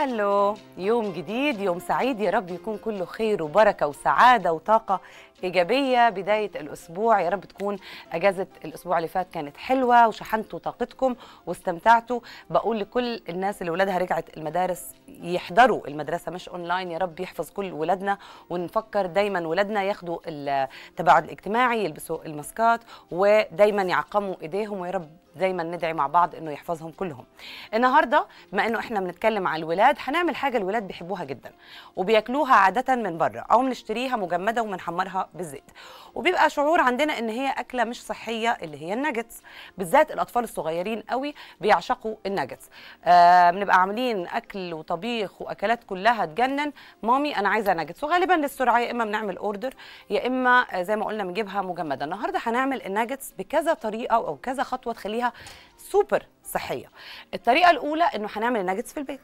هلو يوم جديد يوم سعيد. يا رب يكون كله خير وبركة وسعادة وطاقة إيجابية. بداية الأسبوع يا رب تكون أجازة الأسبوع اللي فات كانت حلوة وشحنتوا طاقتكم واستمتعتوا. بقول لكل الناس اللي ولادها رجعت المدارس يحضروا المدرسة مش أونلاين يا رب يحفظ كل ولادنا ونفكر دايما ولادنا ياخدوا التباعد الاجتماعي يلبسوا الماسكات ودايما يعقموا إيديهم. ويا رب دايما ندعي مع بعض إنه يحفظهم كلهم. النهارده بما إنه إحنا بنتكلم على الولاد هنعمل حاجة الولاد بيحبوها جدا. وبياكلوها عاده من بره أو بنشتريها مجمدة وبنحمرها بالزيت. وبيبقى شعور عندنا إن هي أكلة مش صحية اللي هي الناجتس. بالذات الأطفال الصغيرين قوي بيعشقوا الناجتس. آه بنبقى عاملين أكل وطبيخ وأكلات كلها تجنن. مامي أنا عايزة ناجتس. وغالبا للسرعة يا إما بنعمل أوردر يا إما زي ما قلنا بنجيبها مجمدة. النهارده هنعمل الناجتس بكذا طريقة أو كذا خطوة تخليها سوبر صحية. الطريقة الأولى إنه هنعمل الناجتس في البيت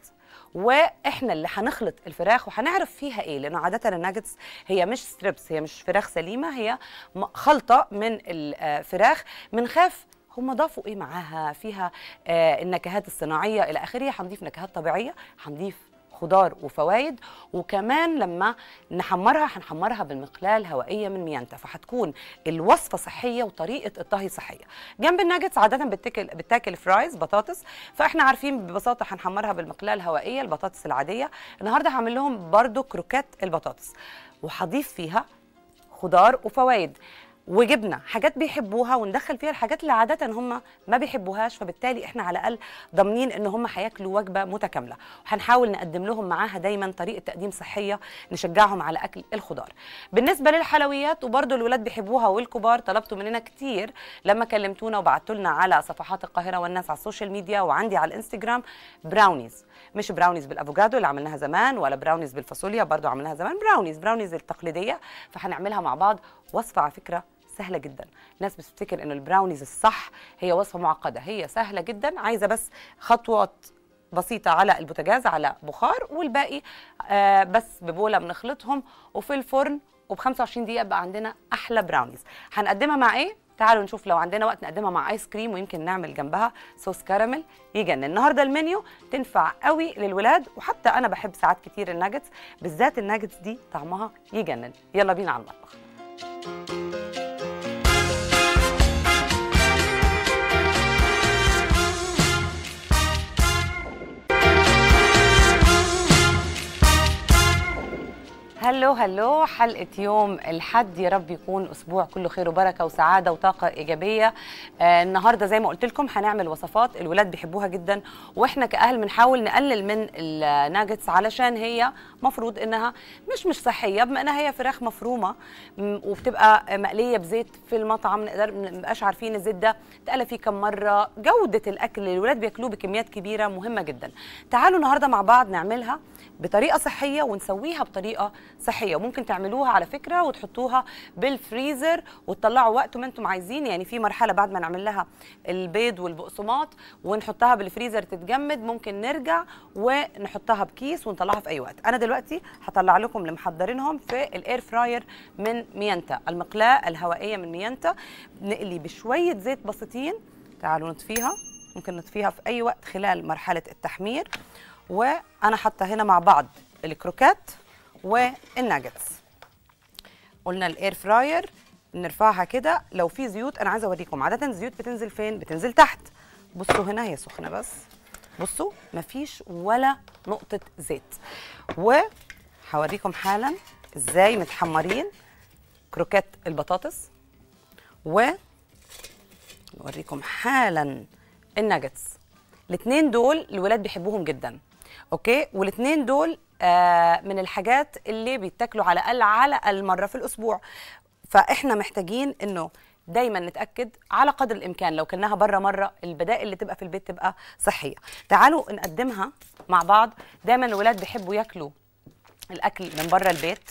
وإحنا اللي هنخلط الفراخ وهنعرف فيها إيه لأنه عادة الناجتس هي مش strips هي مش فراخ سليمة هي خلطة من الفراخ بنخاف هم ضافوا إيه معاها فيها آه النكهات الصناعية إلى آخره هنضيف نكهات طبيعية هنضيف خضار وفوايد وكمان لما نحمرها هنحمرها بالمقلاة الهوائية من Mienta فهتكون الوصفة صحية وطريقة الطهي صحية. جنب الناجتس عادة بتاكل بتاكل fries بطاطس فإحنا عارفين ببساطة هنحمرها بالمقلاة الهوائية البطاطس العادية. النهاردة هعمل لهم برضو كروكيت البطاطس وهضيف فيها خضار وفوايد. وجبنة حاجات بيحبوها وندخل فيها الحاجات اللي عادة هم ما بيحبوهاش فبالتالي إحنا على الأقل ضامنين إن هم هياكلوا وجبة متكاملة. وهنحاول نقدم لهم معاها دايما طريقة تقديم صحية نشجعهم على أكل الخضار. بالنسبة للحلويات وبرده الولاد بيحبوها والكبار طلبتوا مننا كتير لما كلمتونا وبعتوا لنا على صفحات القاهرة والناس على ال social media وعندي على الإنستجرام براونيز مش براونيز بالأفوكادو اللي عملناها زمان ولا براونيز بالفاصوليا برضو عملناها زمان brownies brownies التقليدية. فهنعملها مع بعض وصفة على فكرة سهلة جدا. الناس بتفتكر ان البراونيز الصح هي وصفة معقدة. هي سهلة جدا عايزة بس خطوات بسيطة على البوتاجاز على بخار والباقي آه بس ببولة بنخلطهم وفي الفرن وب 25 دقيقة بقى عندنا أحلى براونيز. هنقدمها مع إيه؟ تعالوا نشوف لو عندنا وقت نقدمها مع آيس كريم ويمكن نعمل جنبها صوص كراميل. يجنن النهارده المنيو تنفع قوي للولاد وحتى أنا بحب ساعات كتير الناجتس بالذات الناجتس دي طعمها يجنن. يلا بينا على المطبخ. هلو هلو. حلقة يوم الحد. يا رب يكون أسبوع كله خير وبركة وسعادة وطاقة إيجابية. آه النهاردة زي ما قلت لكم هنعمل وصفات الولاد بيحبوها جدا وإحنا كأهل بنحاول نقلل من الناجتس علشان هي مفروض إنها مش مش صحية بما إنها هي فراخ مفرومة وبتبقى مقلية بزيت في المطعم. نقدر نبقاش عارفين الزيت ده اتقلى فيه كم مرة. جودة الأكل اللي الولاد بياكلوه بكميات كبيرة مهمة جدا. تعالوا النهاردة مع بعض نعملها بطريقة صحية ونسويها بطريقة صحية. وممكن تعملوها على فكرة وتحطوها بالفريزر وتطلعوا وقت ما أنتم عايزين. يعني في مرحلة بعد ما نعمل لها البيض والبقسماط ونحطها بالفريزر تتجمد ممكن نرجع ونحطها بكيس ونطلعها في أي وقت. أنا دلوقتي هطلع لكم اللي محضرينهم في ال air fryer من Mienta المقلاة الهوائية من Mienta. نقلي بشوية زيت بسيطين. تعالوا نطفيها. ممكن نطفيها في أي وقت خلال مرحلة التحمير. وأنا حاطة هنا مع بعض الكروكات. والناجتس قلنا الاير فراير نرفعها كده. لو في زيوت أنا عايزة أوريكم. عادة الزيوت بتنزل فين؟ بتنزل تحت. بصوا هنا هي سخنة بس. بصوا مفيش ولا نقطة زيت. وهوريكم حالا إزاي متحمرين كروكيت البطاطس. و نوريكم حالا الناجتس الاثنين دول الولاد بيحبوهم جدا. okay؟ والاثنين دول من الحاجات اللي بيتاكلوا على الأقل على الأقل مرة في الأسبوع. فإحنا محتاجين إنه دايما نتأكد على قدر الإمكان لو كلناها برة مرة البدائل اللي تبقى في البيت تبقى صحية. تعالوا نقدمها مع بعض. دايما الولاد بيحبوا ياكلوا الأكل من برة البيت.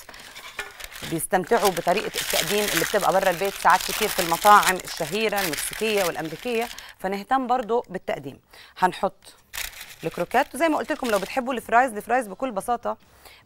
بيستمتعوا بطريقة التقديم اللي بتبقى برة البيت ساعات كتير في المطاعم الشهيرة المكسيكية والأمريكية. فنهتم برضو بالتقديم. هنحط الكروكات وزي ما قلت لكم لو بتحبوا ال fries ال fries بكل بساطة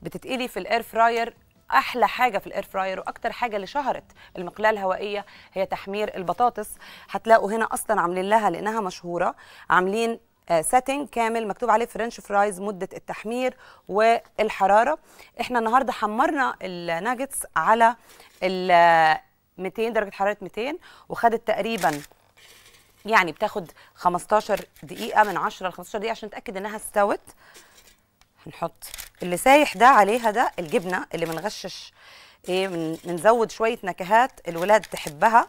بتتقلي في ال air fryer. أحلى حاجة في ال air fryer وأكتر حاجة اللي شهرت المقلاة الهوائية هي تحمير البطاطس. هتلاقوا هنا أصلا عاملين لها لأنها مشهورة. عاملين setting كامل مكتوب عليه french fries مدة التحمير والحرارة. إحنا النهارده حمرنا الناجتس على ال 200 درجة حرارة 200 وخدت تقريبا يعني بتاخد 15 دقيقة من 10 ل 15 دقيقة عشان نتأكد إنها استوت. هنحط اللي سايح ده عليها ده الجبنة اللي بنغشش إيه بنزود شوية نكهات الولاد تحبها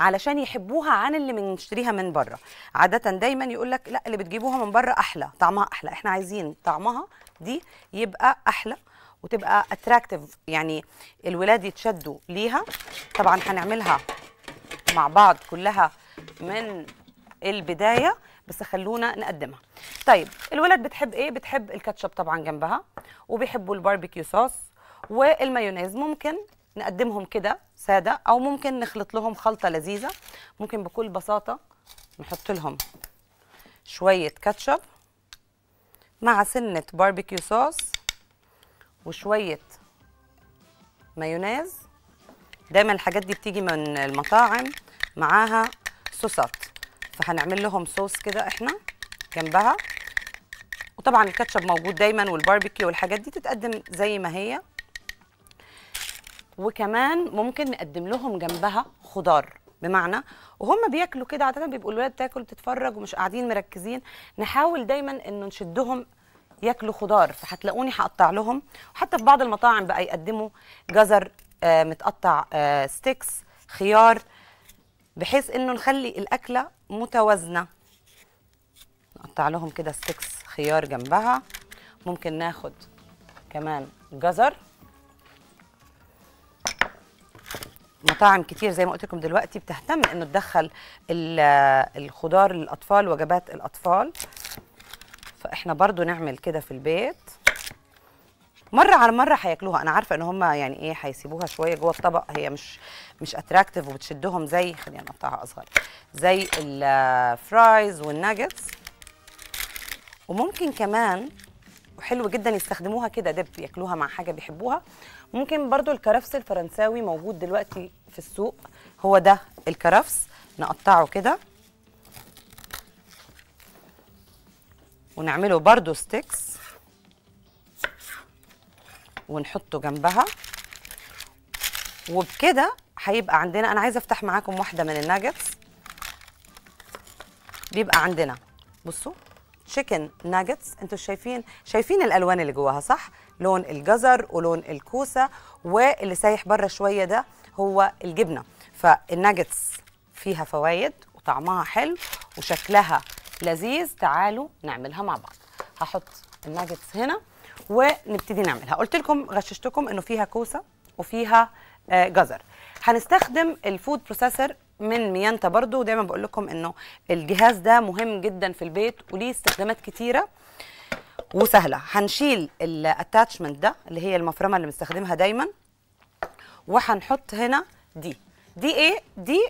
علشان يحبوها عن اللي بنشتريها من بره. عادة دايما يقول لك لا اللي بتجيبوها من بره أحلى طعمها أحلى. إحنا عايزين طعمها دي يبقى أحلى وتبقى attractive يعني الولاد يتشدوا ليها. طبعا هنعملها مع بعض كلها من البداية بس خلونا نقدمها. طيب الولاد بتحب إيه؟ بتحب الكاتشب طبعا جنبها وبيحبوا ال barbecue sauce والمايونيز. ممكن نقدمهم كده سادة أو ممكن نخلط لهم خلطة لذيذة. ممكن بكل بساطة نحط لهم شوية كاتشب مع سنة barbecue sauce وشوية مايونيز. دايما الحاجات دي بتيجي من المطاعم معاها صوصات. فهنعمل لهم صوص كده إحنا جنبها. وطبعا الكاتشب موجود دايما والباربيكيو والحاجات دي تتقدم زي ما هي. وكمان ممكن نقدم لهم جنبها خضار بمعنى وهم بياكلوا كده عادة بيبقوا الولاد تاكل تتفرج ومش قاعدين مركزين. نحاول دايما إنه نشدهم ياكلوا خضار. فهتلاقوني هقطع لهم. وحتى في بعض المطاعم بقى يقدموا جزر آه متقطع آه sticks خيار. بحيث إنه نخلي الأكلة متوازنة. نقطع لهم كده sticks خيار جنبها. ممكن ناخد كمان جزر. مطاعم كتير زي ما قلت لكم دلوقتي بتهتم إنه تدخل الخضار للأطفال وجبات الأطفال. فإحنا برضو نعمل كده في البيت. مرة على مرة هياكلوها. أنا عارفة إن هم يعني إيه هيسيبوها شوية جوه الطبق. هي مش مش attractive وبتشدهم زي خلينا نقطعها أصغر زي ال fries وال nuggets وممكن كمان وحلو جدا يستخدموها كده dip ياكلوها مع حاجة بيحبوها. ممكن برضو الكرفس الفرنساوي موجود دلوقتي في السوق هو ده الكرفس نقطعه كده. ونعمله برضو sticks ونحطه جنبها. وبكده هيبقى عندنا أنا عايزة أفتح معاكم واحدة من الناجتس. بيبقى عندنا بصوا تشيكن ناجتس أنتوا شايفين شايفين الألوان اللي جواها صح؟ لون الجزر ولون الكوسة واللي سايح بره شوية ده هو الجبنة. فالناجتس فيها فوايد وطعمها حلو وشكلها لذيذ. تعالوا نعملها مع بعض. هحط الناجتس هنا ونبتدي نعملها. قلت لكم غششتكم إنه فيها كوسة وفيها آه جزر. هنستخدم ال food processor من ميانتا برضو. ودايما بقول لكم إنه الجهاز ده مهم جدا في البيت وليه استخدامات كتيرة وسهلة. هنشيل ال attachment ده اللي هي المفرمة اللي بنستخدمها دايما وهنحط هنا دي دي إيه دي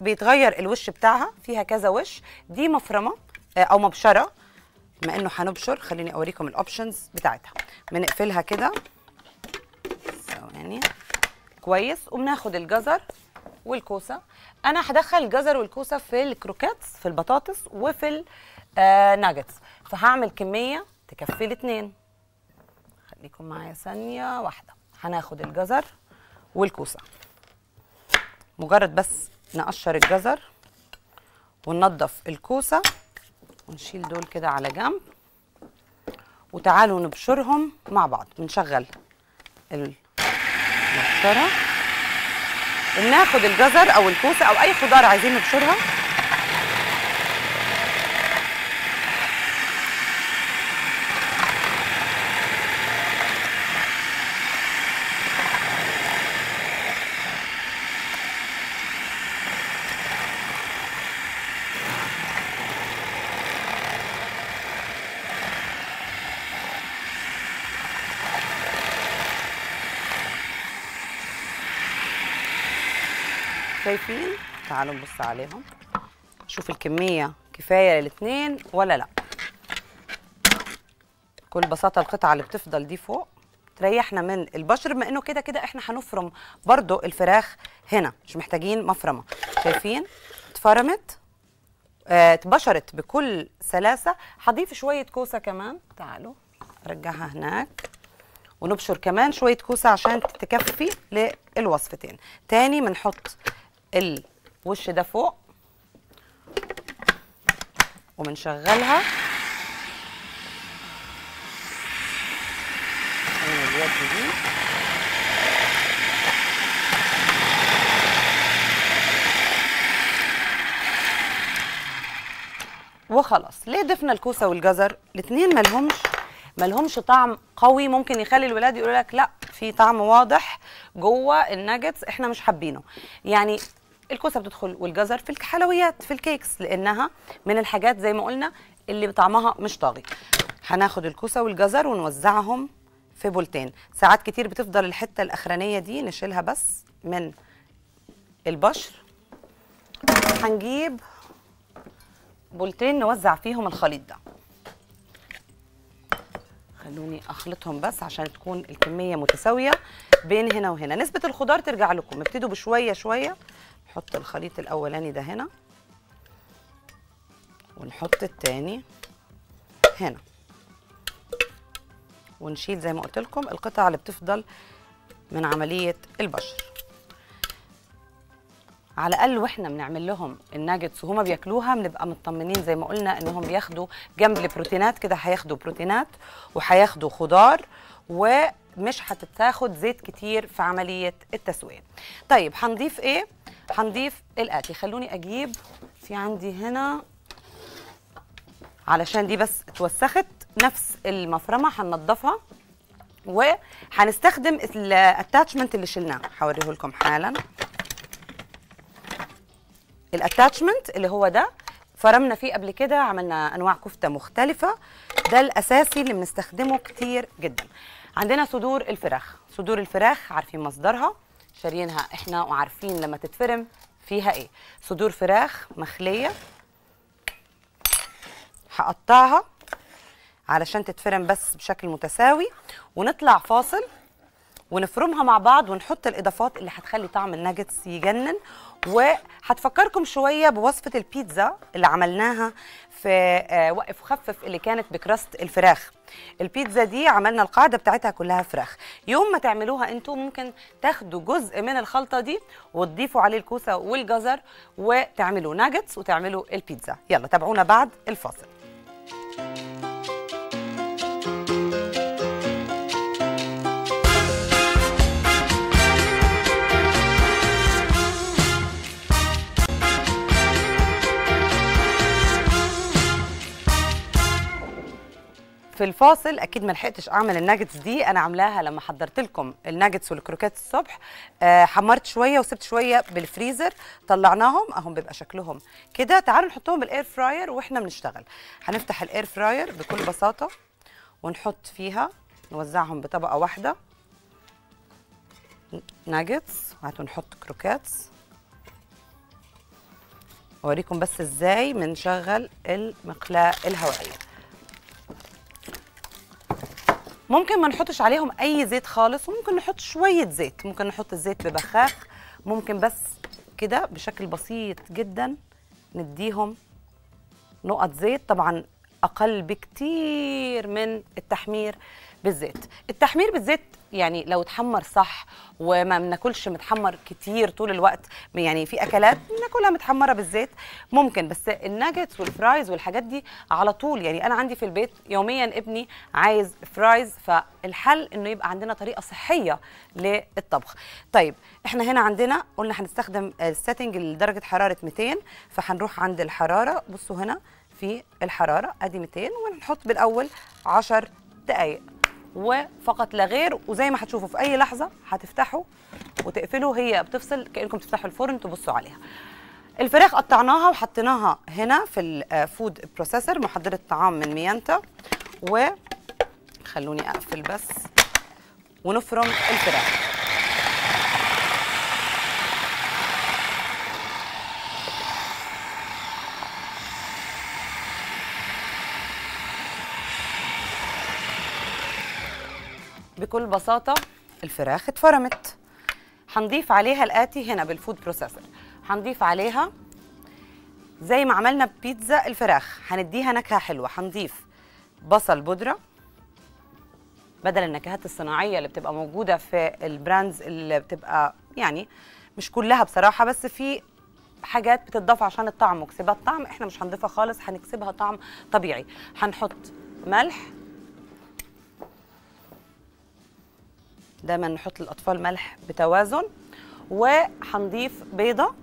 بيتغير الوش بتاعها فيها كذا وش. دي مفرمة أو مبشرة. بما إنه هنبشر خليني أوريكم ال options بتاعتها. بنقفلها كده. ثواني. كويس وبناخد الجزر والكوسة. أنا هدخل الجزر والكوسة في ال croquettes في البطاطس وفي الناجتس فهعمل كمية تكفي الاثنين خليكم معايا ثانية واحدة. هناخد الجزر والكوسة. مجرد بس نقشر الجزر وننضف الكوسة ونشيل دول كده على جنب وتعالوا نبشرهم مع بعض. بنشغل المبشره بناخد الجزر أو الكوسة أو أي خضار عايزين نبشرها شايفين تعالوا نبص عليهم. شوف الكمية كفاية للاثنين ولا لا. بكل بساطة القطعة اللي بتفضل دي فوق تريحنا من البشر بما إنه كده كده إحنا هنفرم برضو الفراخ هنا مش محتاجين مفرمة. شايفين؟ اتفرمت آه، اتبشرت بكل سلاسة. هضيف شوية كوسة كمان. تعالوا رجعها هناك. ونبشر كمان شوية كوسة عشان تكفي للوصفتين. تاني بنحط الوش ده فوق. وبنشغلها وخلاص ليه ضفنا الكوسة والجزر؟ الاثنين مالهمش مالهمش طعم قوي. ممكن يخلي الولاد يقولوا لك لا في طعم واضح جوه الناجتس إحنا مش حابينه. يعني الكوسة بتدخل والجزر في الحلويات في الكيكس لأنها من الحاجات زي ما قلنا اللي طعمها مش طاغي. هناخد الكوسة والجزر ونوزعهم في بولتين. ساعات كتير بتفضل الحتة الأخرانية دي نشيلها بس من البشر. هنجيب بولتين نوزع فيهم الخليط ده. خلوني أخلطهم بس عشان تكون الكمية متساوية بين هنا وهنا. نسبة الخضار ترجع لكم. ابتدوا بشوية شوية. نحط الخليط الأولاني ده هنا ونحط التاني هنا ونشيل زي ما قلت لكم القطع اللي بتفضل من عملية البشر على الأقل وإحنا بنعمل لهم الناجتس وهما بياكلوها بنبقى مطمنين زي ما قلنا إنهم بياخدوا جنب البروتينات كده هياخدوا بروتينات وهياخدوا خضار ومش هتتاخد زيت كتير في عملية التسوية. طيب هنضيف إيه؟ هنضيف الآتي. خلوني أجيب. في عندي هنا علشان دي بس اتوسخت. نفس المفرمة هننضفها وهنستخدم الاتاتشمنت اللي شلناه. هوريه لكم حالا. الاتاتشمنت اللي هو ده فرمنا فيه قبل كده عملنا أنواع كفتة مختلفة. ده الأساسي اللي بنستخدمه كتير جدا. عندنا صدور الفراخ. صدور الفراخ عارفين مصدرها؟ شاريينها إحنا وعارفين لما تتفرم فيها إيه. صدور فراخ مخلية. هقطعها علشان تتفرم بس بشكل متساوي. ونطلع فاصل ونفرمها مع بعض ونحط الإضافات اللي هتخلي طعم الناجتس يجنن. وهتفكركم شوية بوصفة البيتزا اللي عملناها في آه، وقف وخفف اللي كانت بكراست الفراخ. البيتزا دي عملنا القاعدة بتاعتها كلها فراخ. يوم ما تعملوها أنتم ممكن تاخدوا جزء من الخلطة دي وتضيفوا عليه الكوسة والجزر وتعملوا ناجتس وتعملوا البيتزا. يلا تابعونا بعد الفاصل. في الفاصل. أكيد ما لحقتش أعمل الناجتس دي. أنا عاملاها لما حضرت لكم الناجتس والكروكات الصبح. آه حمرت شوية وسبت شوية بالفريزر. طلعناهم. اهم بيبقى شكلهم. كده تعالوا نحطهم بال air fryer وإحنا بنشتغل. هنفتح ال air fryer بكل بساطة ونحط فيها نوزعهم بطبقة واحدة. ناجتس. وهاتوا نحط croquettes. أوريكم بس إزاي بنشغل المقلاة الهوائية. ممكن ما نحطش عليهم أي زيت خالص وممكن نحط شوية زيت. ممكن نحط الزيت ببخاخ ممكن بس كده بشكل بسيط جدا نديهم نقط زيت طبعا أقل بكتير من التحمير بالزيت. التحمير بالزيت يعني لو اتحمر صح وما بناكلش متحمر كتير طول الوقت. يعني في أكلات بناكلها متحمرة بالزيت ممكن بس الناجتس والفرايز والحاجات دي على طول. يعني أنا عندي في البيت يوميا ابني عايز fries فالحل إنه يبقى عندنا طريقة صحية للطبخ. طيب إحنا هنا عندنا قلنا هنستخدم ال setting لدرجة حرارة 200 فهنروح عند الحرارة. بصوا هنا في الحرارة أدي 200 ونحط بالأول 10 دقائق وفقط لا غير. وزي ما هتشوفوا في أي لحظة هتفتحوا وتقفلوا. هي بتفصل كأنكم تفتحوا الفرن تبصوا عليها. الفراخ قطعناها وحطيناها هنا في ال food processor محضرة طعام من ميانتا. وخلوني أقفل بس ونفرم الفراخ. بكل بساطة الفراخ اتفرمت. هنضيف عليها الآتي هنا بال food processor هنضيف عليها زي ما عملنا بيتزا الفراخ. هنديها نكهة حلوة. هنضيف بصل بودرة. بدل النكهات الصناعية اللي بتبقى موجودة في ال brands اللي بتبقى يعني مش كلها بصراحة بس في حاجات بتضاف عشان الطعم. وكسبها الطعم إحنا مش هنضيفها خالص. هنكسبها طعم طبيعي. هنحط ملح. دايما نحط للاطفال ملح بتوازن وهنضيف بيضة.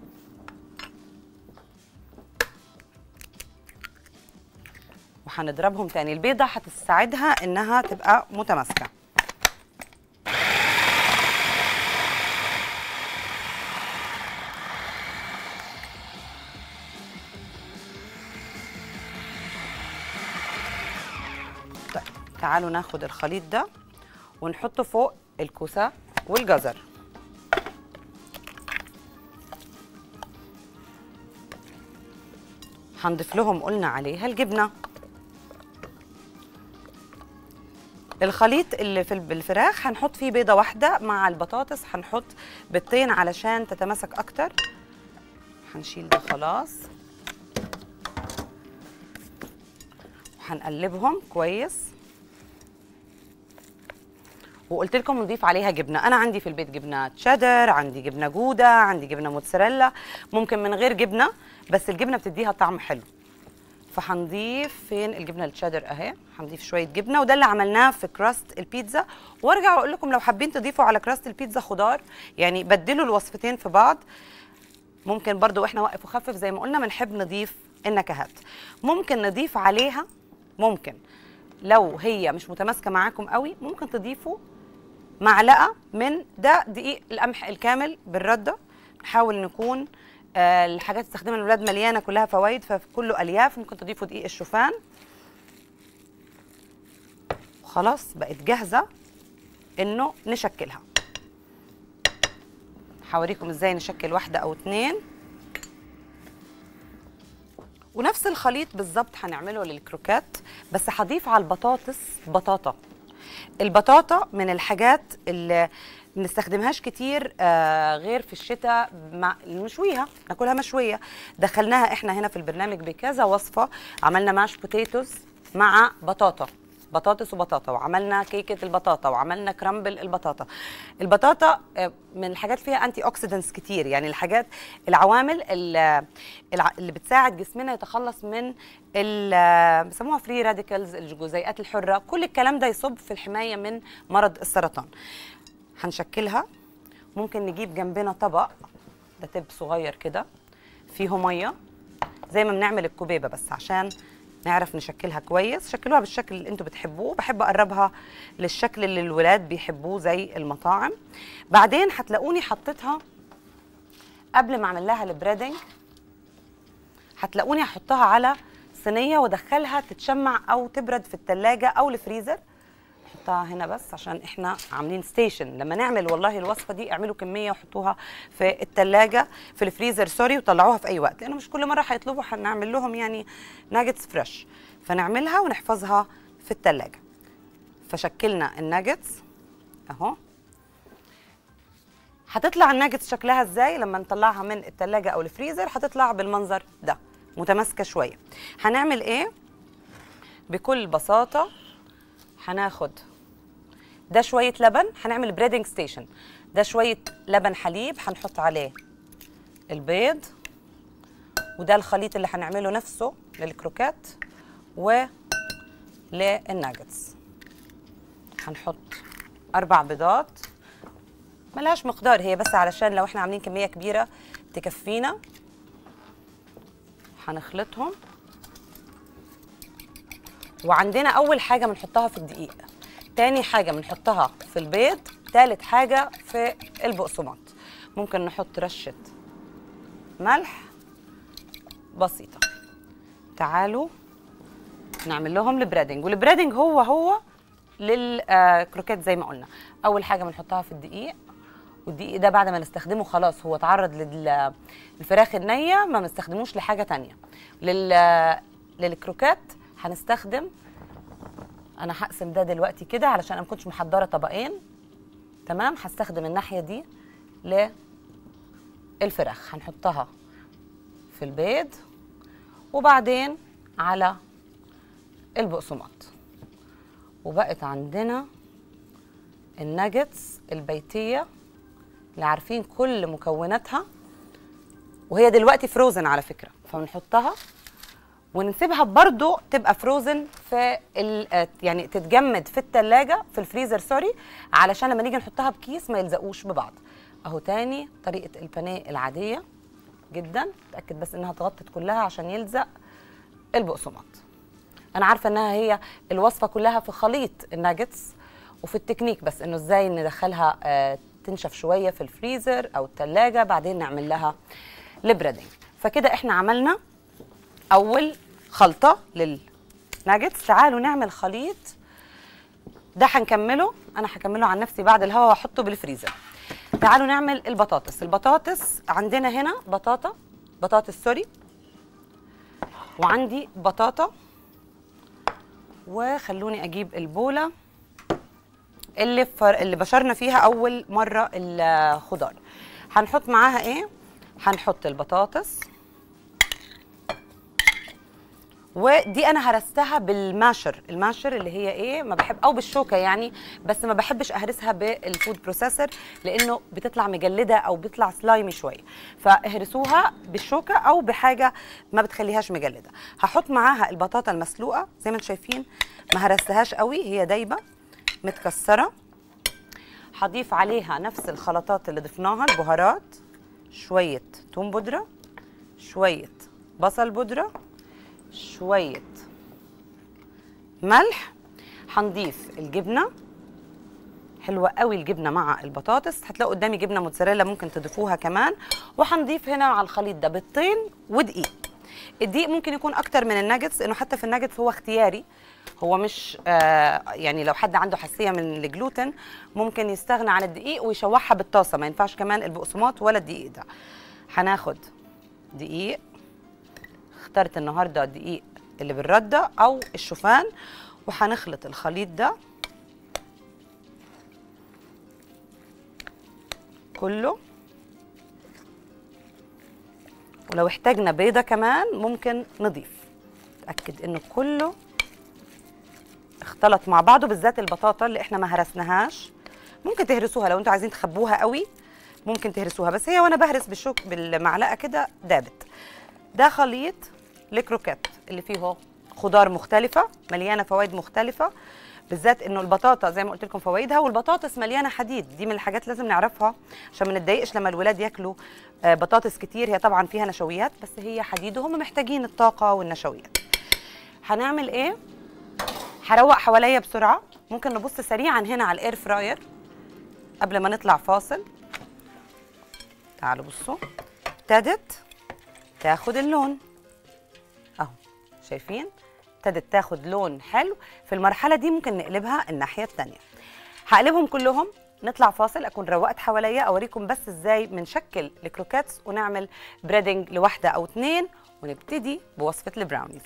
وهنضربهم تاني. البيضة هتساعدها إنها تبقى متماسكة. طيب تعالوا ناخد الخليط ده ونحطه فوق. الكوسة والجزر. هنضيف لهم قلنا عليها الجبنة. الخليط اللي في بالفراخ هنحط فيه بيضة واحدة مع البطاطس هنحط بيضتين علشان تتماسك أكتر. هنشيل ده خلاص. هنقلبهم كويس. وقلت لكم نضيف عليها جبنة. أنا عندي في البيت جبنة تشيدر عندي جبنة جودة عندي جبنة موتزاريلا. ممكن من غير جبنة بس الجبنة بتديها طعم حلو. فهنضيف فين الجبنة التشيدر أهي. هنضيف شوية جبنة وده اللي عملناه في crust البيتزا. وأرجع وأقول لكم لو حابين تضيفوا على crust البيتزا خضار يعني بدلوا الوصفتين في بعض. ممكن برضو وإحنا واقف وخفف زي ما قلنا بنحب نضيف النكهات. ممكن نضيف عليها ممكن. لو هي مش متماسكة معاكم قوي ممكن تضيفوا معلقة من ده دقيق القمح الكامل بالردة. نحاول نكون آه الحاجات اللي تستخدمها الولاد مليانة كلها فوائد فكله ألياف. ممكن تضيفوا دقيق الشوفان. وخلاص بقت جاهزة إنه نشكلها. هوريكم إزاي نشكل واحدة أو اتنين. ونفس الخليط بالظبط هنعمله لل croquettes بس هضيف على البطاطس بطاطا. البطاطا من الحاجات اللي بنستخدمهاش كتير آه غير في الشتاء مع نشويها ناكلها مشوية. دخلناها إحنا هنا في البرنامج بكذا وصفة عملنا mashed potatoes مع بطاطا. بطاطس وبطاطا وعملنا كيكة البطاطا وعملنا crumble البطاطا. البطاطا آه، من الحاجات فيها antioxidants كتير يعني الحاجات العوامل اللي, بتساعد جسمنا يتخلص من بيسموها free radicals الجزيئات الحرة. كل الكلام ده يصب في الحماية من مرض السرطان. هنشكلها. ممكن نجيب جنبنا طبق ده تب صغير كده فيه مية. زي ما بنعمل الكوبيبه بس عشان نعرف نشكلها كويس. شكلوها بالشكل اللي أنتوا بتحبوه. بحب أقربها للشكل اللي الولاد بيحبوه زي المطاعم. بعدين هتلاقوني حطيتها قبل ما أعمل لها ال breading هتلاقوني احطها على صينية وأدخلها تتشمع أو تبرد في الثلاجه أو الفريزر. احطها هنا بس عشان إحنا عاملين station لما نعمل والله الوصفة دي اعملوا كمية وحطوها في الثلاجه في الفريزر sorry وطلعوها في أي وقت لأنه مش كل مرة هيطلبوا هنعمل لهم يعني nuggets fresh فنعملها ونحفظها في الثلاجه فشكلنا الناجتس أهو. هتطلع الناجتس شكلها إزاي؟ لما نطلعها من الثلاجه أو الفريزر هتطلع بالمنظر ده متماسكة شوية. هنعمل إيه؟ بكل بساطة هناخد ده شوية لبن هنعمل breading station ده شوية لبن حليب هنحط عليه البيض وده الخليط اللي هنعمله نفسه للكروكات وللناجتس هنحط أربع بيضات. ملهاش مقدار هي بس علشان لو إحنا عاملين كمية كبيرة تكفينا. هنخلطهم. وعندنا أول حاجة بنحطها في الدقيق. تاني حاجة بنحطها في البيض. تالت حاجة في البقسماط. ممكن نحط رشة ملح بسيطة. تعالوا نعمل لهم ال breading. وال breading هو هو لل croquette زي ما قلنا. أول حاجة بنحطها في الدقيق. والدقيق ده بعد ما نستخدمه خلاص هو اتعرض للفراخ النية ما بنستخدموش لحاجة تانية. لل لل croquettes هنستخدم أنا هقسم ده دلوقتي كده علشان أنا ما كنتش محضرة طبقين. تمام؟ هستخدم الناحية دي للفراخ. هنحطها في البيض وبعدين على البقسماط. وبقت عندنا الناجتس البيتية اللي عارفين كل مكوناتها وهي دلوقتي فروزن على فكرة. فبنحطها ونسيبها برضو تبقى frozen في ال- يعني تتجمد في التلاجة في الفريزر sorry علشان لما نيجي نحطها بكيس ما يلزقوش ببعض. أهو تاني طريقة البانيه العادية جدا. اتأكد بس إنها اتغطت كلها عشان يلزق البقسماط. أنا عارفة إنها هي الوصفة كلها في خليط الناجتس وفي التكنيك بس إنه إزاي ندخلها آه، تنشف شوية في الفريزر أو التلاجة بعدين نعمل لها ال breading. فكده إحنا عملنا أول خلطة للناجتس تعالوا نعمل خليط. ده هنكمله. أنا هكمله عن نفسي بعد الهوا وأحطه بالفريزر. تعالوا نعمل البطاطس. البطاطس عندنا هنا بطاطا بطاطس sorry. وعندي بطاطا. وخلوني أجيب البولة اللي فر... اللي بشرنا فيها أول مرة الخضار. هنحط معاها إيه؟ هنحط البطاطس. ودي أنا هرستها بال masher. ال masher اللي هي إيه؟ ما بحب أو بالشوكة يعني بس ما بحبش أهرسها بال food processor لأنه بتطلع مجلدة أو بيطلع slimy شوية. فاهرسوها بالشوكة أو بحاجة ما بتخليهاش مجلدة. هحط معاها البطاطا المسلوقة زي ما أنتم شايفين ما هرستهاش قوي هي دايبة متكسرة. هضيف عليها نفس الخلطات اللي ضفناها البهارات شوية توم بودرة شوية بصل بودرة شوية ملح هنضيف الجبنة. حلوة قوي الجبنة مع البطاطس. هتلاقوا قدامي جبنة موتزاريلا ممكن تضيفوها كمان. وهنضيف هنا على الخليط ده بيضتين ودقيق. الدقيق ممكن يكون أكتر من الناجتس لأنه حتى في الناجتس هو اختياري. هو مش آه يعني لو حد عنده حساسية من الجلوتين ممكن يستغنى عن الدقيق ويشوحها بالطاسة. ما ينفعش كمان البقسماط ولا الدقيق ده. هناخد دقيق. اخترت النهارده الدقيق اللي بالردة أو الشوفان وهنخلط الخليط ده كله. ولو احتاجنا بيضة كمان ممكن نضيف. أتأكد إنه كله اختلط مع بعضه بالذات البطاطا اللي إحنا ما هرسناهاش. ممكن تهرسوها لو أنتوا عايزين تخبوها قوي ممكن تهرسوها. بس هي وأنا بهرس بالشوك بالمعلقة كده دابت. ده خليط الكروكيت اللي فيه خضار مختلفة مليانة فوائد مختلفة بالذات إنه البطاطا زي ما قلت لكم فوائدها والبطاطس مليانة حديد دي من الحاجات لازم نعرفها عشان ما نتضايقش لما الولاد ياكلوا آه، بطاطس كتير هي طبعا فيها نشويات بس هي حديد وهم محتاجين الطاقة والنشويات. هنعمل إيه؟ هروق حواليا بسرعة ممكن نبص سريعا هنا على الإير فراير قبل ما نطلع فاصل. تعالوا بصوا. ابتدت تاخد اللون. شايفين؟ ابتدت تاخد لون حلو. في المرحلة دي ممكن نقلبها الناحية الثانية هقلبهم كلهم. نطلع فاصل أكون روقت حواليا أوريكم بس إزاي بنشكل ال croquettes ونعمل breading لواحدة أو اتنين ونبتدي بوصفة البراونيز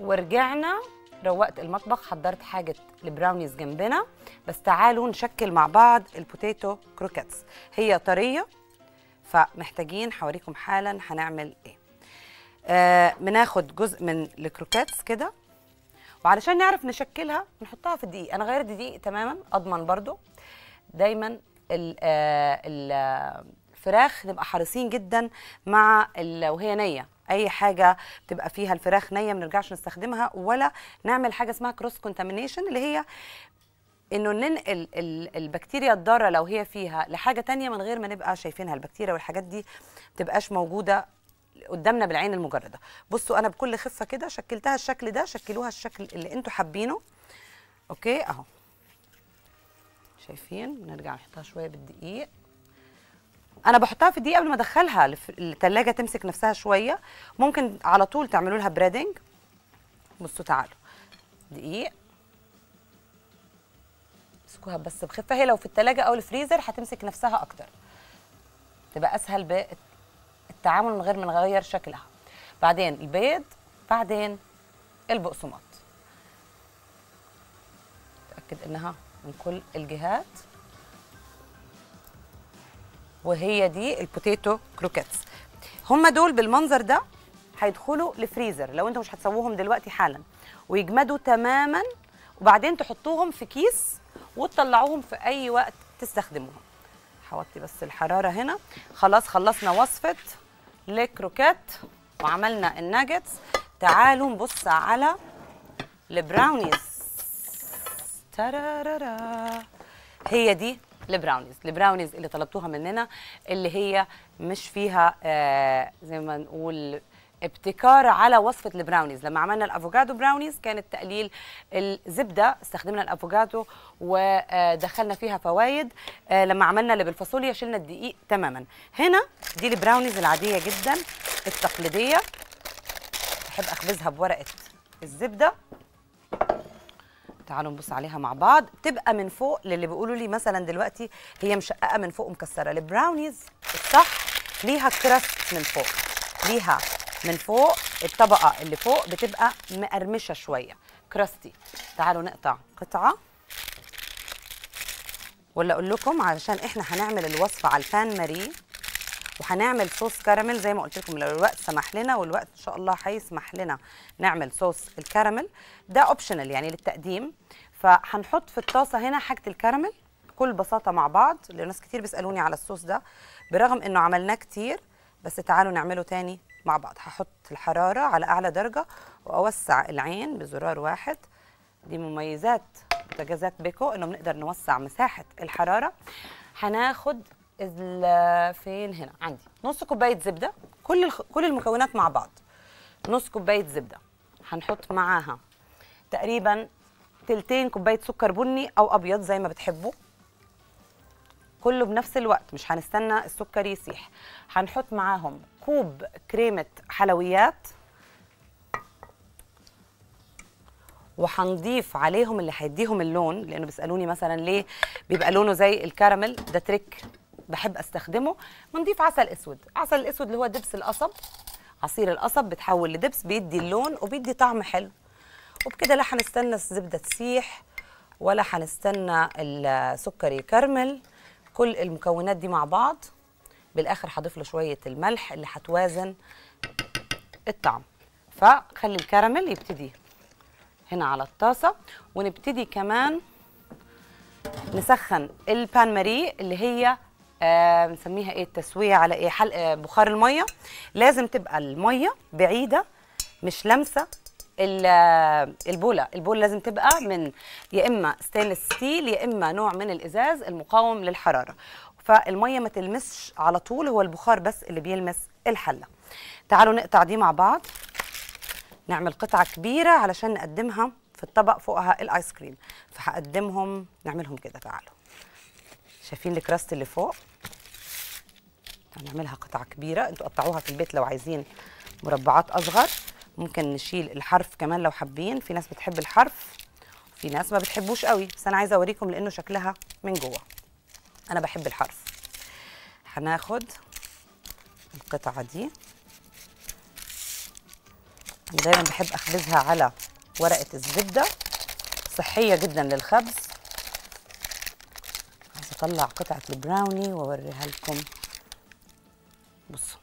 ورجعنا روقت المطبخ حضرت حاجة البراونيز جنبنا. بس تعالوا نشكل مع بعض ال potato croquettes. هي طرية فمحتاجين هوريكم حالا هنعمل إيه. آه بناخد جزء من ال croquettes كده. وعلشان نعرف نشكلها نحطها في الدقيق. أنا غيرت الدقيق تماما أضمن برضو. دايما آه، ال- الفراخ نبقى حريصين جدا مع وهي نية. أي حاجة بتبقى فيها الفراخ نية ما نرجعش نستخدمها ولا نعمل حاجة اسمها cross contamination اللي هي إنه ننقل ال- البكتيريا الضارة لو هي فيها لحاجة تانية من غير ما نبقى شايفينها البكتيريا والحاجات دي تبقاش موجودة قدامنا بالعين المجردة. بصوا أنا بكل خفة كده شكلتها الشكل ده شكلوها الشكل اللي أنتوا حابينه. okay أهو. شايفين؟ نرجع نحطها شوية بالدقيق. أنا بحطها في الدقيق قبل ما أدخلها التلاجة تمسك نفسها شوية. ممكن على طول تعملوا لها breading بصوا تعالوا. دقيق. امسكوها بس بخفة. هي لو في التلاجة أو الفريزر هتمسك نفسها أكتر. تبقى أسهل بالتعامل من غير ما نغير شكلها. بعدين البيض بعدين البقسماط. تأكد إنها من كل الجهات. وهي دي ال potato croquettes هم دول بالمنظر ده هيدخلوا الفريزر لو أنتوا مش هتسووهم دلوقتي حالا. ويجمدوا تماما وبعدين تحطوهم في كيس وتطلعوهم في أي وقت تستخدموهم. هوطي بس الحرارة هنا. خلاص خلصنا وصفة ال croquette وعملنا الناجتس. تعالوا نبص على البراونيز. ترارارا. هي دي ال brownies ال brownies اللي طلبتوها مننا اللي هي مش فيها آه زي ما نقول ابتكار على وصفة البراونيز. لما عملنا ال avocado brownies كانت تقليل الزبدة استخدمنا الأفوكادو ودخلنا فيها فوائد آه لما عملنا اللي بالفاصوليا شلنا الدقيق تماما. هنا دي البراونيز العادية جدا التقليدية. بحب أخبزها بورقة الزبدة. تعالوا نبص عليها مع بعض. تبقى من فوق للي بيقولوا لي مثلا دلوقتي هي مشققة من فوق ومكسرة. البراونيز الصح ليها crust من فوق. ليها من فوق الطبقة اللي فوق بتبقى مقرمشة شوية. crusty. تعالوا نقطع قطعة. ولا أقول لكم علشان إحنا هنعمل الوصفه على ال bain-marie. وهنعمل صوص كراميل زي ما قلت لكم لو الوقت سمح لنا والوقت إن شاء الله هيسمح لنا نعمل صوص الكراميل. ده اوبشنال يعني للتقديم. فهنحط في الطاسة هنا حاجة الكراميل بكل بساطة مع بعض لأن ناس كتير بيسألوني على الصوص ده برغم إنه عملناه كتير بس تعالوا نعمله تاني مع بعض. هحط الحرارة على أعلى درجة وأوسع العين بزرار واحد. دي مميزات بوتاجازات بيكو إنه بنقدر نوسع مساحة الحرارة. هناخد فين هنا؟ عندي. نص كوباية زبدة. كل. كل المكونات مع بعض. نص كوباية زبدة. هنحط معاها تقريبا تلتين كوباية سكر بني أو أبيض زي ما بتحبوا. كله بنفس الوقت. مش هنستنى السكر يسيح. هنحط معاهم كوب كريمة حلويات. وهنضيف عليهم اللي هيديهم اللون. لأنه بيسألوني مثلا ليه بيبقى لونه زي الكراميل. ده تريك. بحب أستخدمه بنضيف عسل أسود. عسل الأسود اللي هو دبس القصب عصير القصب بتحول لدبس بيدي اللون وبيدي طعم حلو. وبكده لا هنستنى الزبدة تسيح ولا هنستنى السكر يكرمل. كل المكونات دي مع بعض. بالآخر هضيف له شوية الملح اللي هتوازن الطعم. فخلي الكراميل يبتدي هنا على الطاسة. ونبتدي كمان نسخن ال bain-marie اللي هي آه بنسميها إيه؟ التسوية على إيه؟ حلق آه بخار المية. لازم تبقى المية بعيدة مش لامسه آه، البولة. البولة لازم تبقى من يا إما stainless steel يا إما نوع من الإزاز المقاوم للحرارة. فالمية ما تلمسش على طول هو البخار بس اللي بيلمس الحلة. تعالوا نقطع دي مع بعض. نعمل قطعة كبيرة علشان نقدمها في الطبق فوقها الآيس كريم. فهقدمهم نعملهم كده تعالوا. شايفين الكراست اللي فوق؟ هنعملها قطعة كبيرة. أنتوا قطعوها في البيت لو عايزين مربعات أصغر. ممكن نشيل الحرف كمان لو حابين. في ناس بتحب الحرف في ناس ما بتحبوش قوي. بس أنا عايزة أوريكم لأنه شكلها من جوه. أنا بحب الحرف. هناخد القطعة دي. أنا دايما بحب أخبزها على ورقة الزبدة. صحية جدا للخبز. عايزة أطلع قطعة ال brownie وأوريها لكم. بصوا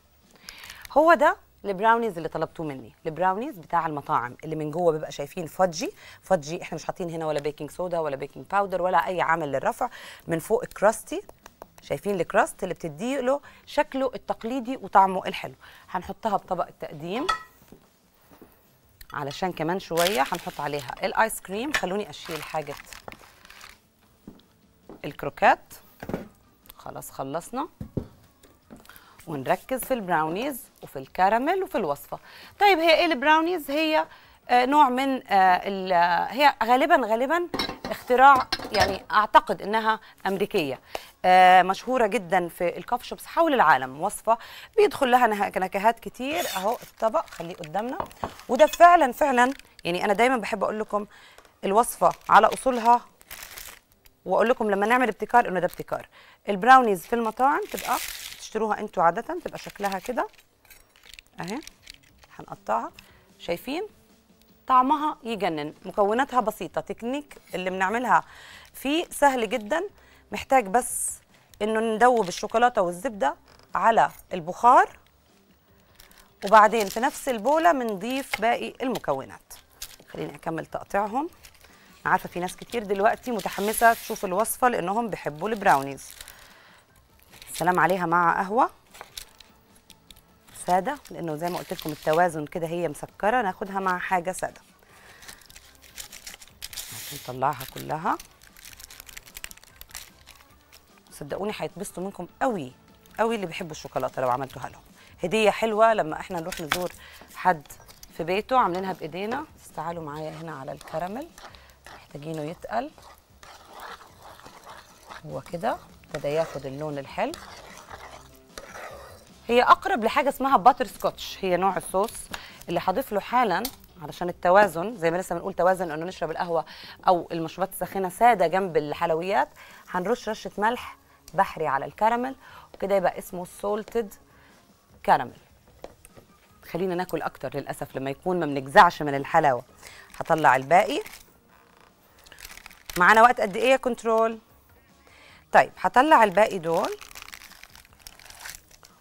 هو ده البراونيز اللي طلبتوه مني. البراونيز بتاع المطاعم اللي من جوه بيبقى شايفين fudgy fudgy إحنا مش حاطين هنا ولا baking soda ولا baking powder ولا أي عامل للرفع. من فوق crusty شايفين ال crust اللي بتدي له شكله التقليدي وطعمه الحلو. هنحطها بطبق التقديم علشان كمان شوية هنحط عليها الايس كريم خلوني أشيل حاجة ال croquette خلاص خلصنا. ونركز في البراونيز وفي الكراميل وفي الوصفة. طيب هي إيه البراونيز؟ هي آه نوع من آه آه، هي غالبا غالبا اختراع يعني أعتقد إنها أمريكية مشهورة جدا في ال coffee shops حول العالم. وصفة بيدخل لها نكهات كتير. أهو الطبق خليه قدامنا. وده فعلا فعلا يعني أنا دايما بحب أقول لكم الوصفة على أصولها وأقول لكم لما نعمل ابتكار إنه ده ابتكار. البراونيز في المطاعم تبقى تشتروها أنتوا عادة تبقى شكلها كده. اهي هنقطعها. شايفين؟ طعمها يجنن. مكوناتها بسيطة. تكنيك اللي بنعملها فيه سهل جدا. محتاج بس إنه ندوب الشوكولاتة والزبدة على البخار. وبعدين في نفس البولة بنضيف باقي المكونات. خليني أكمل تقطيعهم. عارفة في ناس كتير دلوقتي متحمسة تشوف الوصفة لأنهم بيحبوا البراونيز. سلام عليها مع قهوة. سادة لأنه زي ما قلت لكم التوازن كده هي مسكرة. ناخدها مع حاجة سادة. نطلعها كلها. صدقوني هيتبسطوا منكم قوي قوي اللي بيحبوا الشوكولاتة لو عملتوها لهم. هدية حلوة لما إحنا نروح نزور حد في بيته عاملينها بإيدينا. تعالوا معايا هنا على الكراميل. محتاجينه يتقل. هو كده. ابتدى ياخد اللون الحلو. هي أقرب لحاجة اسمها باتر سكوتش هي نوع الصوص اللي هضيف له حالا علشان التوازن زي ما لسه بنقول توازن إنه نشرب القهوة أو المشروبات الساخنة سادة جنب الحلويات. هنرش رشة ملح بحري على الكراميل وكده يبقى اسمه salted caramel خلينا ناكل أكتر للأسف لما يكون ما بنجزعش من الحلاوة. هطلع الباقي. معانا وقت قد إيه يا control طيب هطلع الباقي دول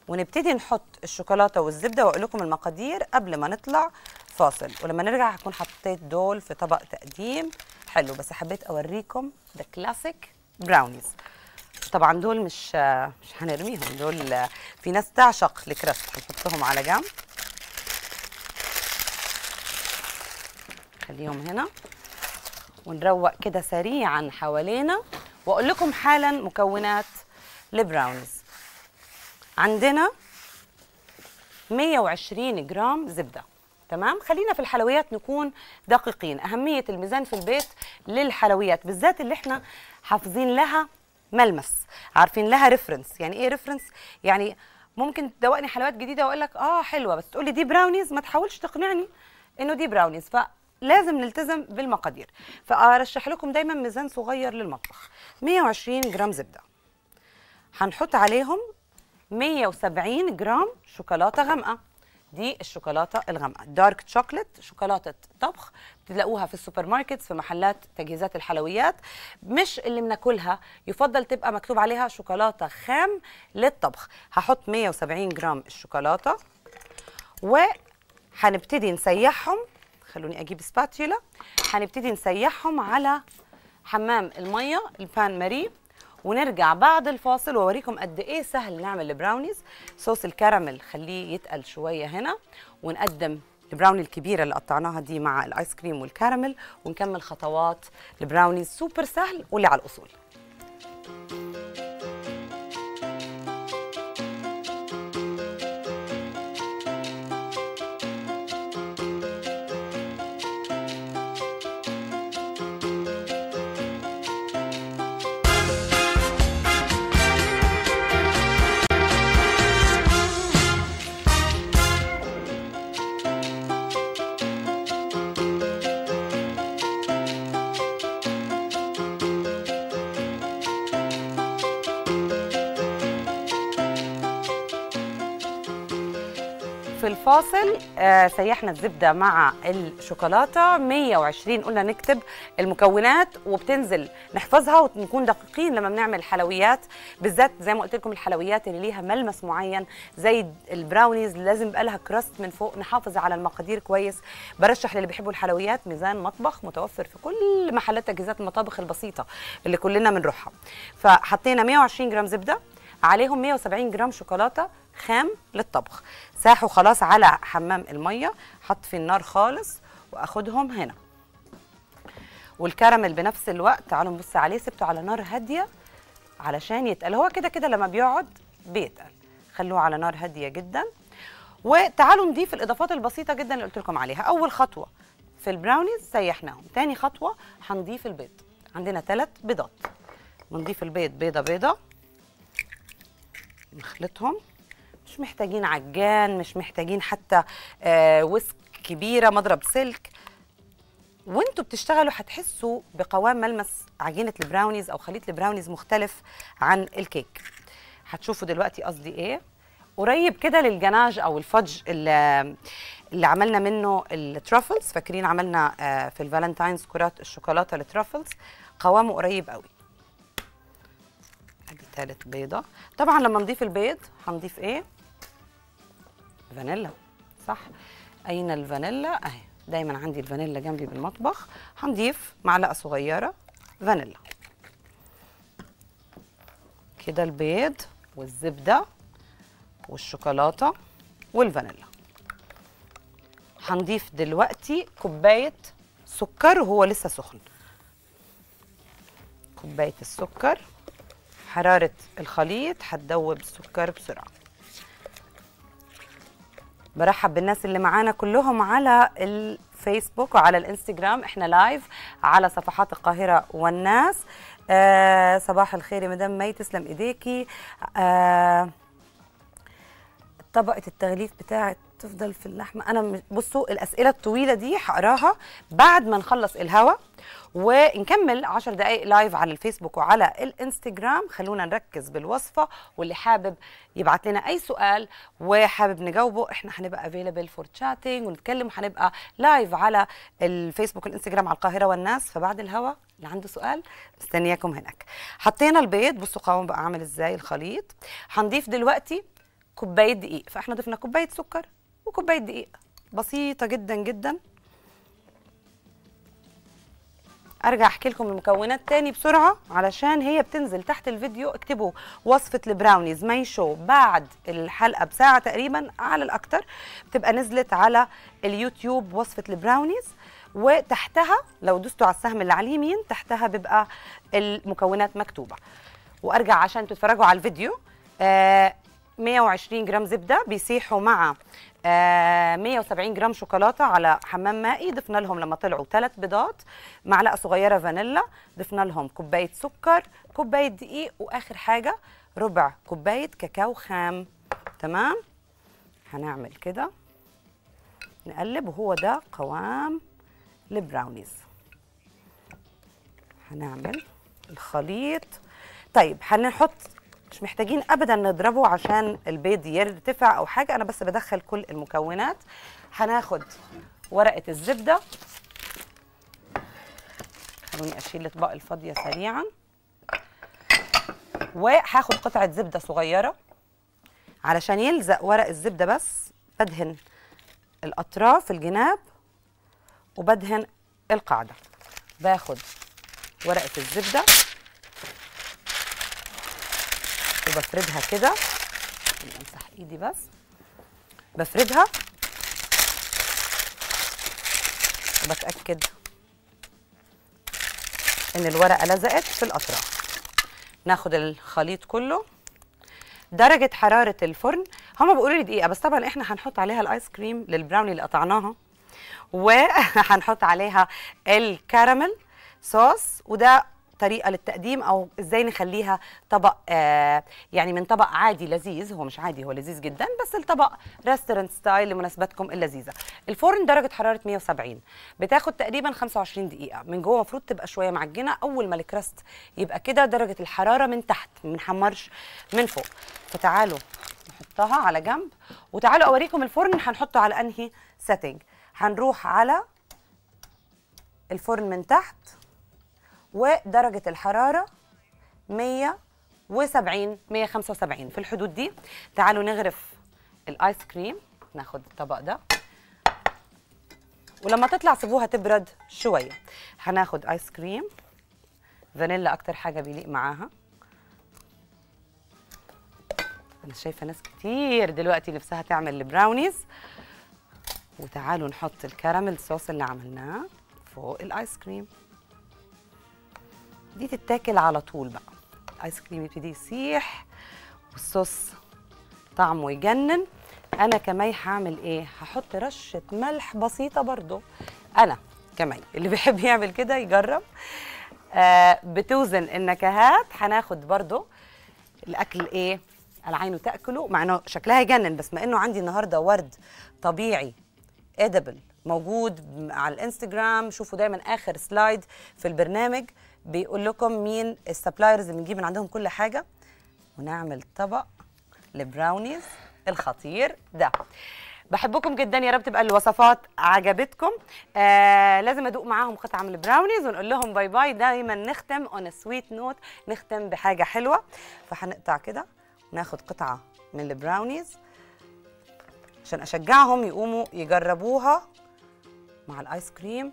ونبتدي نحط الشوكولاتة والزبدة وأقول لكم المقادير قبل ما نطلع فاصل. ولما نرجع هكون حطيت دول في طبق تقديم. حلو بس حبيت أوريكم the classic brownies طبعا دول مش مش هنرميهم دول في ناس تعشق ال crust هنحطهم على جنب. خليهم هنا ونروق كده سريعا حوالينا. وأقول لكم حالا مكونات البراونيز عندنا 120 جرام زبدة تمام؟ خلينا في الحلويات نكون دقيقين. أهمية الميزان في البيت للحلويات بالذات اللي إحنا حافظين لها ملمس عارفين لها reference يعني إيه reference يعني ممكن تدوقني حلويات جديدة وأقول لك آه حلوة بس تقول لي دي براونيز ما تحاولش تقنعني إنه دي براونيز فلازم نلتزم بالمقادير. فأرشح لكم دايما ميزان صغير للمطبخ. 120 جرام زبدة. هنحط عليهم 170 جرام شوكولاتة غامقة. دي الشوكولاتة الغامقة. dark chocolate شوكولاتة طبخ تلاقوها في ال supermarkets في محلات تجهيزات الحلويات. مش اللي بناكلها يفضل تبقى مكتوب عليها شوكولاتة خام للطبخ. هحط 170 جرام الشوكولاتة. وهنبتدي نسيحهم. خلوني أجيب spatula هنبتدي نسيحهم على حمام المية ال bain-marie ونرجع بعد الفاصل وأوريكم قد إيه سهل نعمل البراونيز. صوص الكراميل خليه يتقل شوية هنا. ونقدم ال brownie الكبيرة اللي قطعناها دي مع الآيس كريم والكراميل. ونكمل خطوات ال brownies. super سهل واللي على الأصول. في الفاصل آه سيحنا الزبدة مع الشوكولاتة. 120 قلنا نكتب المكونات وبتنزل نحفظها ونكون دقيقين لما بنعمل حلويات. بالذات زي ما قلت لكم الحلويات اللي ليها ملمس معين زي البراونيز لازم يبقى لها crust من فوق نحافظ على المقادير كويس. برشح للي بيحبوا الحلويات ميزان مطبخ متوفر في كل محلات تجهيزات المطابخ البسيطة اللي كلنا بنروحها. فحطينا 120 جرام زبدة عليهم 170 جرام شوكولاتة خام للطبخ. ساحوا خلاص على حمام المية. حط في النار خالص وأخدهم هنا. والكراميل بنفس الوقت تعالوا نبص عليه. سبته على نار هادية علشان يتقل. هو كده كده لما بيقعد بيتقل. خلوه على نار هادية جدا. وتعالوا نضيف الإضافات البسيطة جدا اللي قلت لكم عليها. أول خطوة في البراونيز سيحناهم. تاني خطوة هنضيف البيض. عندنا ثلاث بيضات. بنضيف البيض بيضة بيضة. نخلطهم. مش محتاجين عجان مش محتاجين حتى آه ويسك كبيرة مضرب سلك. وانتوا بتشتغلوا هتحسوا بقوام ملمس عجينة البراونيز أو خليط البراونيز مختلف عن الكيك. هتشوفوا دلوقتي قصدي إيه. قريب كده للجاناش أو ال fudge اللي عملنا منه الترافلز. فاكرين عملنا آه، في الفالنتاينز كرات الشوكولاتة الترافلز قوامه قريب قوي. أدي تالت بيضة. طبعا لما نضيف البيض هنضيف إيه؟ فانيلا صح؟ أين الفانيلا؟ أهي دايما عندي الفانيلا جنبي بالمطبخ. هنضيف معلقة صغيرة فانيلا. كده البيض والزبدة والشوكولاتة والفانيلا. هنضيف دلوقتي كوباية سكر وهو لسه سخن. كوباية السكر حرارة الخليط هتدوب السكر بسرعة. برحب بالناس اللي معانا كلهم على الفيسبوك وعلى الانستجرام إحنا لايف على صفحات القاهرة والناس. آه صباح الخير يا مدام مي تسلم إيديكي. آه طبقة التغليف بتاعت تفضل في اللحمة. أنا بصوا الأسئلة الطويلة دي هقراها بعد ما نخلص الهوا ونكمل 10 دقائق live على الفيسبوك وعلى الإنستجرام. خلونا نركز بالوصفة واللي حابب يبعت لنا أي سؤال وحابب نجاوبه إحنا هنبقى available for chatting ونتكلم وهنبقى live على الفيسبوك والانستجرام على القاهرة والناس. فبعد الهوا اللي عنده سؤال مستنياكم هناك. حطينا البيض. بصوا قوام بقى عامل إزاي الخليط. هنضيف دلوقتي كوباية دقيق. فإحنا ضفنا كوباية سكر. وكوباية دقيق. بسيطة جدا جدا. أرجع أحكي لكم المكونات تاني بسرعة علشان هي بتنزل تحت الفيديو. اكتبوا وصفة البراونيز. مي شو بعد الحلقة بساعة تقريبا على الأكتر بتبقى نزلت على اليوتيوب وصفة البراونيز. وتحتها لو دوستوا على السهم اللي على اليمين تحتها بيبقى المكونات مكتوبة. وأرجع عشان تتفرجوا على الفيديو. آه 120 جرام زبدة بيسيحوا مع آه 170 جرام شوكولاتة على حمام مائي. ضفنا لهم لما طلعوا ثلاث بيضات معلقة صغيرة فانيلا ضفنا لهم كوباية سكر كوباية دقيق وآخر حاجة ربع كوباية كاكاو خام. تمام؟ هنعمل كده. نقلب وهو ده قوام البراونيز. هنعمل الخليط. طيب هنحط مش محتاجين ابدا نضربه عشان البيض يرتفع أو حاجة. أنا بس بدخل كل المكونات. هناخد ورقة الزبدة. خلوني أشيل الأطباق الفاضية سريعا. وهاخد قطعة زبدة صغيرة علشان يلزق ورق الزبدة بس. بدهن الأطراف الجناب وبدهن القاعدة. باخد ورقة الزبدة. وبفردها كده. امسح ايدي بس. بفردها. وبتأكد إن الورقة لزقت في الأطراف. ناخد الخليط كله. درجة حرارة الفرن. هما بيقولوا لي دقيقة بس طبعا إحنا هنحط عليها الآيس كريم للبراوني اللي قطعناها. وهنحط عليها الكراميل صوص وده طريقة للتقديم أو إزاي نخليها طبق آه يعني من طبق عادي لذيذ. هو مش عادي هو لذيذ جدا بس الطبق restaurant style لمناسباتكم اللذيذة. الفرن درجة حرارة 170 بتاخد تقريبا 25 دقيقة. من جوه المفروض تبقى شوية معجنة. أول ما ال crust يبقى كده درجة الحرارة من تحت ما بنحمرش من فوق. فتعالوا نحطها على جنب. وتعالوا أوريكم الفرن. هنحطه على أنهي setting هنروح على الفرن من تحت. ودرجة الحرارة 170 175 في الحدود دي تعالوا نغرف الآيس كريم ناخد الطبق ده. ولما تطلع سيبوها تبرد شوية. هناخد آيس كريم فانيلا أكتر حاجة بيليق معاها. أنا شايفة ناس كتير دلوقتي نفسها تعمل البراونيز. وتعالوا نحط الكراميل صوص اللي عملناه فوق الآيس كريم. دي تتاكل على طول بقى. الايس كريم يبتدي يسيح والصوص طعمه يجنن. أنا كمان هعمل إيه؟ هحط رشة ملح بسيطة برضو. أنا كمان اللي بيحب يعمل كده يجرب. آه بتوزن النكهات. هناخد برضو الأكل إيه؟ العين تأكله. مع إنه شكلها يجنن بس ما إنه عندي النهارده ورد طبيعي edible موجود على الإنستجرام. شوفوا دايما آخر slide في البرنامج. بيقول لكم مين ال suppliers اللي بنجيب من عندهم كل حاجة؟ ونعمل طبق البراونيز الخطير ده. بحبكم جدا يا رب تبقى الوصفات عجبتكم. آه لازم أدوق معاهم قطعة من البراونيز ونقول لهم bye bye. دايما نختم on sweet note نختم بحاجة حلوة. فهنقطع كده وناخد قطعة من البراونيز عشان أشجعهم يقوموا يجربوها مع الآيس كريم.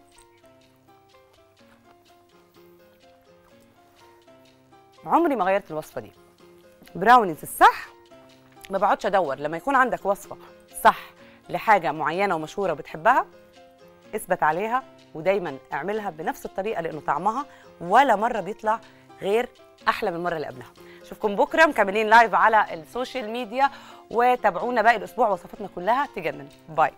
عمري ما غيرت الوصفة دي. براونيز الصح ما بقعدش أدور. لما يكون عندك وصفة صح لحاجة معينة ومشهورة وبتحبها اثبت عليها ودايما اعملها بنفس الطريقة لأنه طعمها ولا مرة بيطلع غير أحلى من المره اللي قبلها اشوفكم بكرة مكملين live على ال social media وتابعونا باقي الأسبوع وصفاتنا كلها. تجنن. bye.